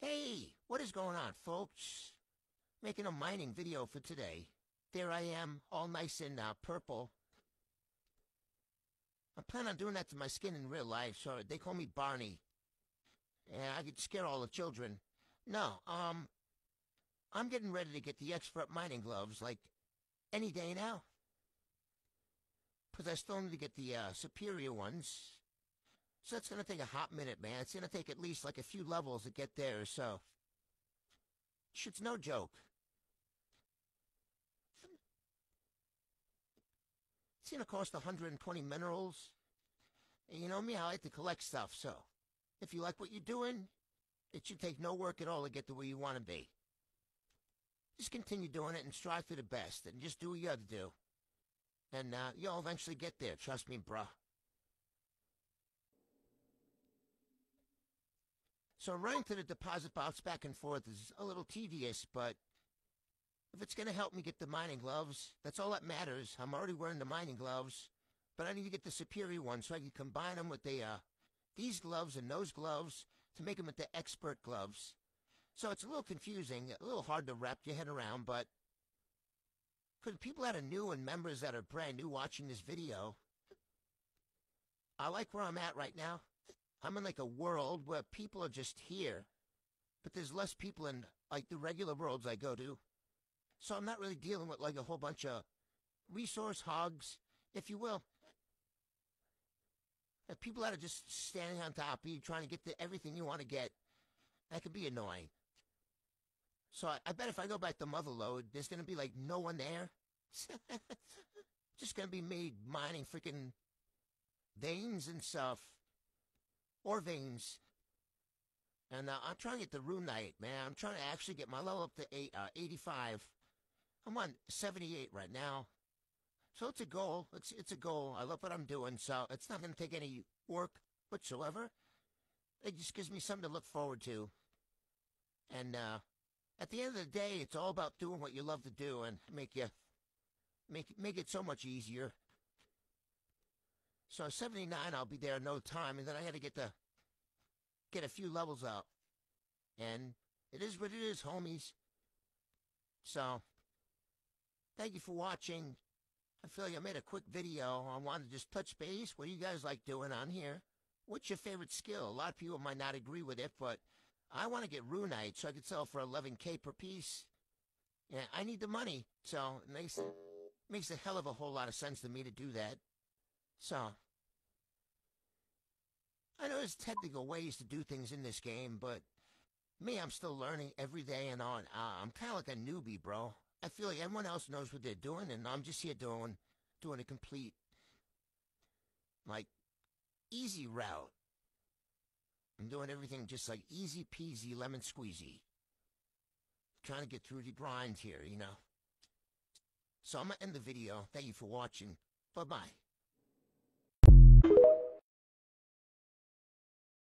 Hey, what is going on, folks? Making a mining video for today. There I am, all nice and uh, purple. I plan on doing that to my skin in real life, so they call me Barney. And I could scare all the children. No, um, I'm getting ready to get the expert mining gloves, like, any day now. Because I still need to get the uh, superior ones. So it's going to take a hot minute, man. It's going to take at least like a few levels to get there, so. Shit's no joke. It's going to cost 120 minerals. And you know me, I like to collect stuff, so. If you like what you're doing, it should take no work at all to get to where you want to be. Just continue doing it and strive for the best, and just do what you have to do. And uh, you'll eventually get there, trust me, bruh. So running to the deposit box back and forth is a little tedious, but if it's going to help me get the mining gloves, that's all that matters. I'm already wearing the mining gloves, but I need to get the superior ones so I can combine them with the, uh, these gloves and those gloves to make them into expert gloves. So it's a little confusing, a little hard to wrap your head around, but for the people that are new and members that are brand new watching this video, I like where I'm at right now. I'm in like a world where people are just here, but there's less people in like the regular worlds I go to. So I'm not really dealing with like a whole bunch of resource hogs, if you will. And people that are just standing on top of you trying to get to everything you want to get. That could be annoying. So I, I bet if I go back to Motherlode, there's going to be like no one there. just going to be me mining freaking veins and stuff or veins. And uh, I'm trying to get the Runite, man. I'm trying to actually get my level up to eight, uh, 85. I'm on 78 right now. So it's a goal. It's it's a goal. I love what I'm doing, so it's not going to take any work whatsoever. It just gives me something to look forward to. And uh, at the end of the day, it's all about doing what you love to do and make you make make it so much easier. So 79, I'll be there in no time, and then I had to get the get a few levels up. And it is what it is, homies. So, thank you for watching. I feel like I made a quick video. I wanted to just touch base. What do you guys like doing on here? What's your favorite skill? A lot of people might not agree with it, but I want to get Runite so I could sell for 11k per piece. Yeah, I need the money, so it makes, it makes a hell of a whole lot of sense to me to do that. So, I know there's technical ways to do things in this game, but me, I'm still learning every day and on. Uh, I'm kind of like a newbie, bro. I feel like everyone else knows what they're doing, and I'm just here doing, doing a complete, like, easy route. I'm doing everything just like easy peasy lemon squeezy. Trying to get through the grind here, you know. So I'm going to end the video. Thank you for watching. Bye-bye you